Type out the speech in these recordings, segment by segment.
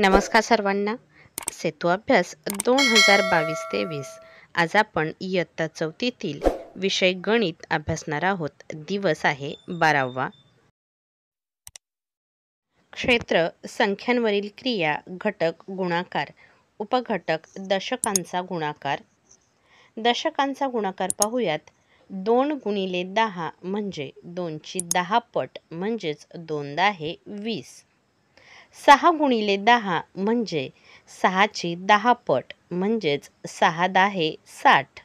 नमस्कार सर्वांना. सेतू अभ्यास दोन हजार बावीस तेवीस. आज आपण इयत्ता चौथीतील विषय गणित अभ्यासणार आहोत. दिवस आहे बारावा. क्षेत्र संख्यांवरील क्रिया घटक गुणाकार उपघटक दशकांचा गुणाकार. दशकांचा गुणाकार पाहूयात. दोन गुणिले दहा म्हणजे दोनची दहा पट म्हणजेच दोनदा आहे वीस. सहा गुणिले दहा म्हणजे सहाची दहा पट म्हणजेच सहा दहा साठ.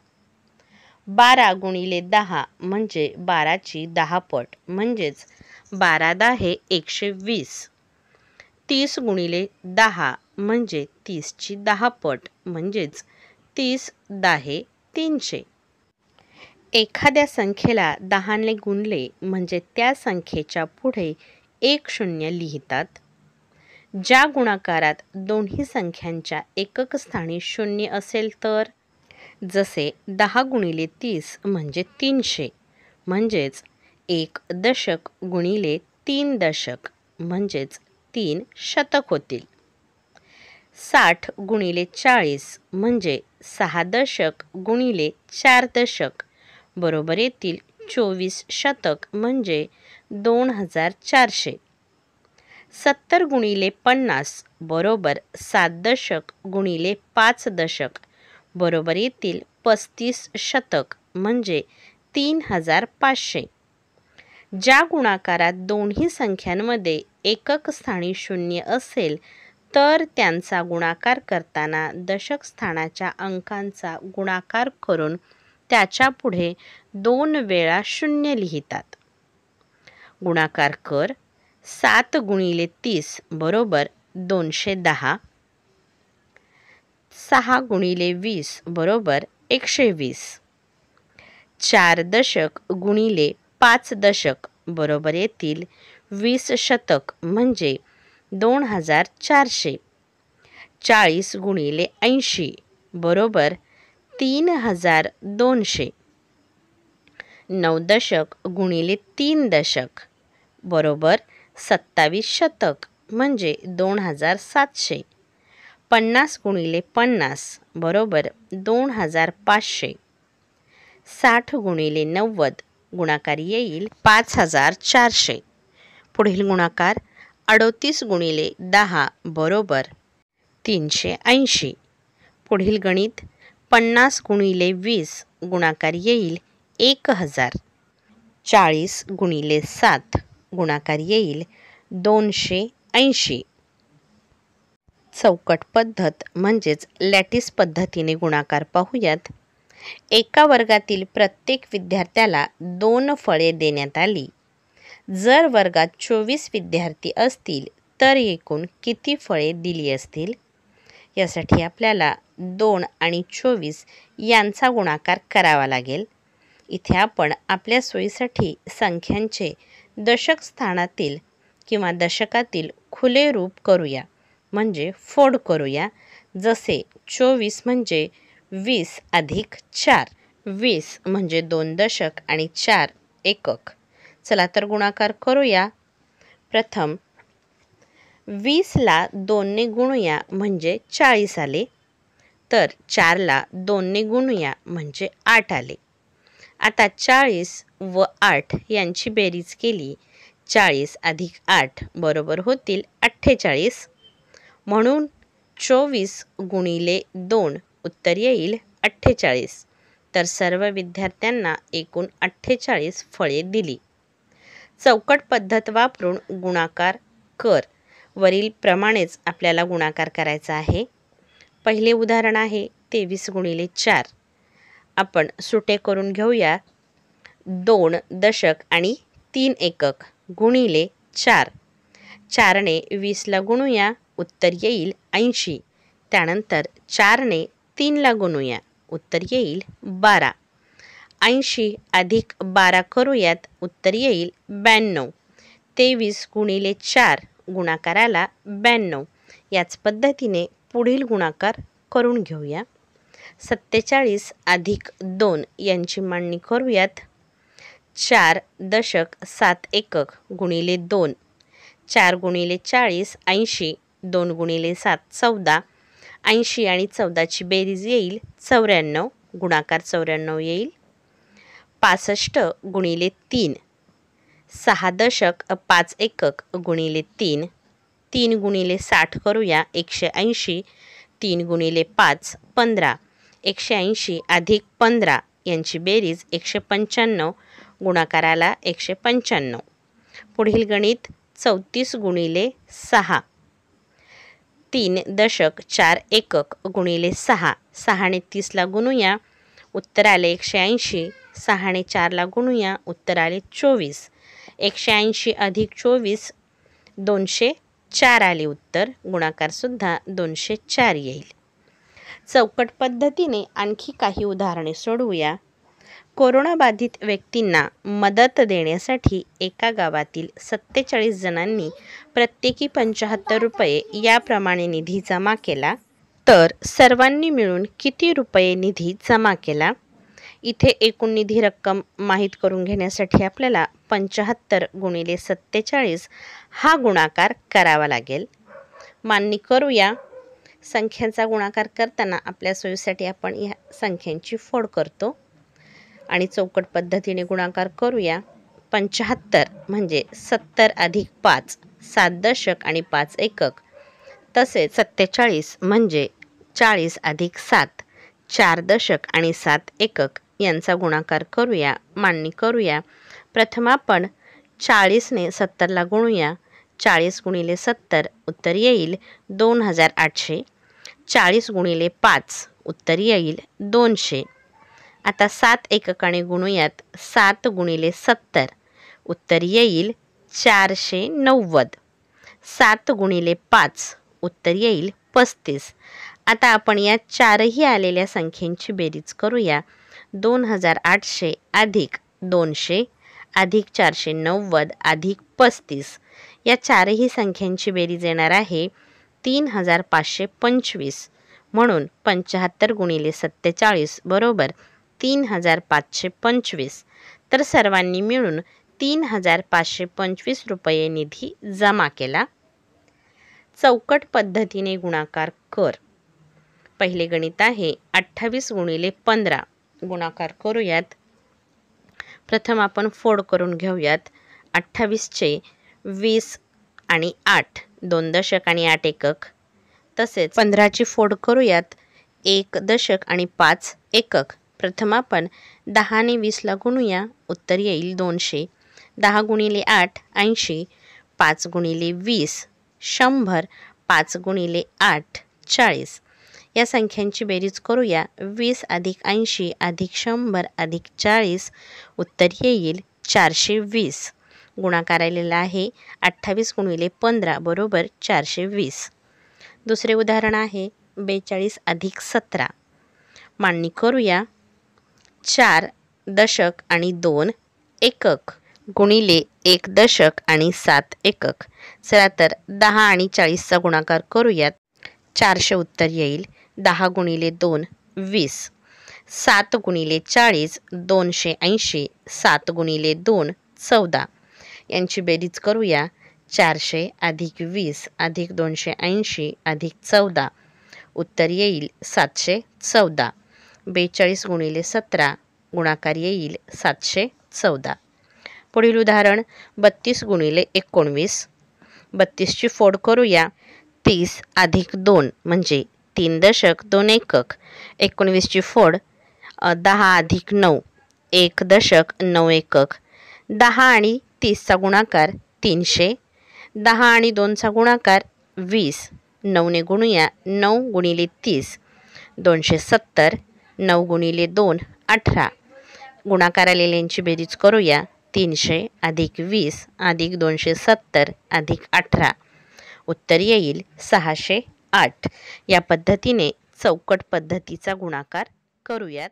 बारा गुणिले दहा म्हणजे बाराची दहा पट म्हणजेच बारा दहा एकशे वीस. तीस गुणिले दहा म्हणजे तीसची दहा पट म्हणजेच तीस दहा तीनशे. एखाद्या संख्येला दहाने गुणले म्हणजे त्या संख्येच्या पुढे एक शून्य लिहितात. ज्या गुणाकारात दोन्ही संख्यांच्या एकक स्थानी शून्य असेल तर? जसे दहा गुणिले तीस म्हणजे तीनशे म्हणजेच एक दशक गुणिले तीन दशक म्हणजेच तीन शतक होतील. साठ गुणिले चाळीस म्हणजे सहा दशक गुणिले चार दशक बरोबर येतील चोवीस शतक म्हणजे दोन हजार चारशे. सत्तर गुणिले पन्नास बरोबर सात दशक गुणिले पाच दशक. बरोबर येतील पस्तीस शतक म्हणजे तीन हजार पाचशे. ज्या गुणाकारात दोन्ही संख्यांमध्ये एकक स्थानी शून्य असेल तर त्यांचा गुणाकार करताना दशक स्थानाच्या अंकांचा गुणाकार करून त्याच्या पुढे दोन वेळा शून्य लिहितात. गुणाकार कर सात गुणिले तीस बरोबर दोनशे दहा. सहा गुणिले वीस बरोबर एकशे वीस. चार दशक गुणिले पाच दशक बरोबर येतील वीस शतक म्हणजे दोन हजार चारशे. चाळीस गुणिले ऐंशी बरोबर तीन हजार दोनशे. नऊ दशक गुणिले तीन दशक बरोबर सत्तावीस शतक म्हणजे दोन हजार सातशे. पन्नास गुणिले पन्नास बरोबर दोन हजार पाचशे. साठ गुणिले नव्वद गुणाकार येईल पाच हजार चारशे. पुढील गुणाकार अडोतीस गुणिले दहा बरोबर तीनशे ऐंशी. पुढील गणित पन्नास गुणिले वीस गुणाकार येईल एक हजार. चाळीस गुणिले सात. गुणाकार येईल दोनशे ऐंशी. चौकट पद्धत म्हणजेच लॅटिस पद्धतीने गुणाकार पाहूयात. एका वर्गातील प्रत्येक विद्यार्थ्याला दोन फळे देण्यात आली. जर वर्गात चोवीस विद्यार्थी असतील तर एकूण किती फळे दिली असतील? यासाठी आपल्याला दोन आणि चोवीस यांचा गुणाकार करावा लागेल. इथे आपण आपल्या सोयीसाठी संख्यांचे दशक स्थानातील किंवा दशकातील खुले रूप करूया म्हणजे फोड करूया. जसे चोवीस म्हणजे वीस अधिक चार वीस म्हणजे दोन दशक आणि चार एकक. चला तर गुणाकार करूया. प्रथम वीसला दोनने गुणूया म्हणजे चाळीस आले तर चारला दोनने गुणूया म्हणजे आठ आले. आता चाळीस व आठ यांची बेरीज केली. चाळीस अधिक आठ बरोबर होतील अठ्ठेचाळीस. म्हणून चोवीस गुणिले दोन उत्तर येईल अठ्ठेचाळीस. तर सर्व विद्यार्थ्यांना एकूण अठ्ठेचाळीस फळे दिली. चौकट पद्धत वापरून गुणाकार कर. वरील प्रमाणेच आपल्याला गुणाकार करायचा आहे. पहिले उदाहरण आहे तेवीस गुणिले चार. आपण सुटे करून घेऊया. दोन दशक आणि तीन एकक गुणिले चार. चारने वीसला गुणूया उत्तर येईल ऐंशी. त्यानंतर चारने तीनला गुणूया उत्तर येईल बारा. ऐंशी अधिक बारा करूयात उत्तर येईल ब्याण्णव. तेवीस गुणिले चार गुणाकाराला ब्याण्णव. याच पद्धतीने पुढील गुणाकार करून घेऊया. सत्तेचाळीस अधिक दोन यांची मांडणी करूयात. चार दशक सात एकक गुणिले दोन चार गुणिले चाळीस ऐंशी दोन गुणिले सात चौदा ऐंशी आणि चौदाची बेरीज येईल चौऱ्याण्णव गुणाकार चौऱ्याण्णव येईल. पासष्ट गुणिले तीन सहा दशक पाच एकक गुणिले तीन तीन गुणिले साठ करूया एकशे ऐंशी तीन गुणिले पाच पंधरा एकशे ऐंशी अधिक पंधरा यांची बेरीज एकशे पंच्याण्णव गुणाकाराला एकशे पंच्याण्णव. पुढील गणित चौतीस गुणिले सहा. तीन दशक चार एकक गुणिले सहा. सहाने तीसला गुणूया उत्तर आले एकशे ऐंशी. सहाने चारला गुणूया उत्तर आले चोवीस. एकशे ऐंशी अधिक चोवीस दोनशे चार आले उत्तर. गुणाकारसुद्धा दोनशे चार येईल. चौकट पद्धतीने आणखी काही उदाहरणे सोडवूया. कोरोनाबाधित व्यक्तींना मदत देण्यासाठी एका गावातील सत्तेचाळीस जणांनी प्रत्येकी पंचाहत्तर रुपये याप्रमाणे निधी जमा केला. तर सर्वांनी मिळून किती रुपये निधी जमा केला? इथे एकूण निधी रक्कम माहीत करून घेण्यासाठी आपल्याला पंचाहत्तर गुणिले सत्तेचाळीस हा गुणाकार करावा लागेल. मान्य करूया संख्यांचा गुणाकार करताना आपल्या सोयीसाठी आपण ह्या संख्यांची फोड करतो. आणि चौकट पद्धतीने गुणाकार करूया. पंचाहत्तर म्हणजे सत्तर अधिक पाच सात दशक आणि पाच एकक. तसेच सत्तेचाळीस म्हणजे चाळीस अधिक सात चार दशक आणि सात एकक यांचा गुणाकार करूया मांडणी करूया. प्रथम आपण चाळीसने सत्तरला गुणूया. चाळीस गुणिले सत्तर उत्तर येईल दोन हजार आठशे. चाळीस गुणिले पाच. उत्तर येईल दोनशे. आता सात एककाने गुणूयात सात गुणिले सत्तर. उत्तर येईल चारशे नव्वद. सात गुणिले पाच. उत्तर येईल पस्तीस. आता आपण या चारही आलेल्या संख्येची बेरीज करूया. दोन हजार आठशे अधिक दोनशे अधिक चारशे नव्वद अधिक पस्तीस. या चारही संख्यांची बेरीज येणार आहे. तीन हजार पाचशे पंचवीस म्हणून पंच्याहत्तर गुणिले सत्तेचाळीस बरोबर तीन हजार पाचशे पंचवीस. तर सर्वांनी मिळून तीन हजार पाचशे पंचवीस रुपये निधी जमा केला. चौकट पद्धतीने गुणाकार कर. पहिले गणित आहे अठ्ठावीस गुणिले पंधरा. गुणाकार करूयात. प्रथम आपण फोड करून घेऊयात. अठ्ठावीसचे वीस आणि आठ. दोन दशक आणि आठ एकक. तसेच पंधराची फोड करूयात. एक दशक आणि पाच एकक. प्रथम आपण दहाने वीसला गुणूया. उत्तर येईल दोनशे. दहा गुणिले आठ ऐंशी. पाच गुणिले वीस. शंभर. पाच गुणिले आठ चाळीस. या संख्यांची बेरीज करूया. वीस अधिक ऐंशी अधिक शंभर अधिक चाळीस. उत्तर येईल चारशे वीस. गुणाकार आलेला आहे अठ्ठावीस गुणिले पंधरा बरोबर चारशे वीस. दुसरे उदाहरण आहे बेचाळीस अधिक सतरा. मांडणी करूया. चार दशक आणि दोन एकक गुणिले एक दशक आणि सात एकक. चला तर दहा आणि चाळीसचा गुणाकार करूयात. चारशे उत्तर येईल. दहा गुणिले दोन वीस. सात गुणिले चाळीस दोनशे ऐंशी. सात गुणिले दोन चौदा. यांची बेरीज करूया. चारशे अधिक वीस अधिक दोनशे ऐंशी अधिक चौदा. उत्तर येईल सातशे चौदा. बेचाळीस गुणिले सतरा गुणाकार येईल सातशे चौदा. पुढील उदाहरण बत्तीस गुणिले एकोणवीस. बत्तीसची फोड करूया. तीस अधिक दोन म्हणजे तीन दशक दोन एकक. एकोणवीसची फोड दहा अधिक नऊ. एक दशक नऊ एकक. दहा आणि तीसचा गुणाकार तीनशे दहा आणि दोनचा गुणाकार वीस नऊने गुणूया नऊ गुणिले तीस दोनशे सत्तर नऊ गुणिले दोन अठरा. गुणाकार आलेल्यांची बेरीज करूया तीनशे अधिक वीस अधिक दोनशे सत्तर अधिक अठरा. उत्तर येईल सहाशे आठ. या पद्धतीने चौकट पद्धतीचा गुणाकार करूयात.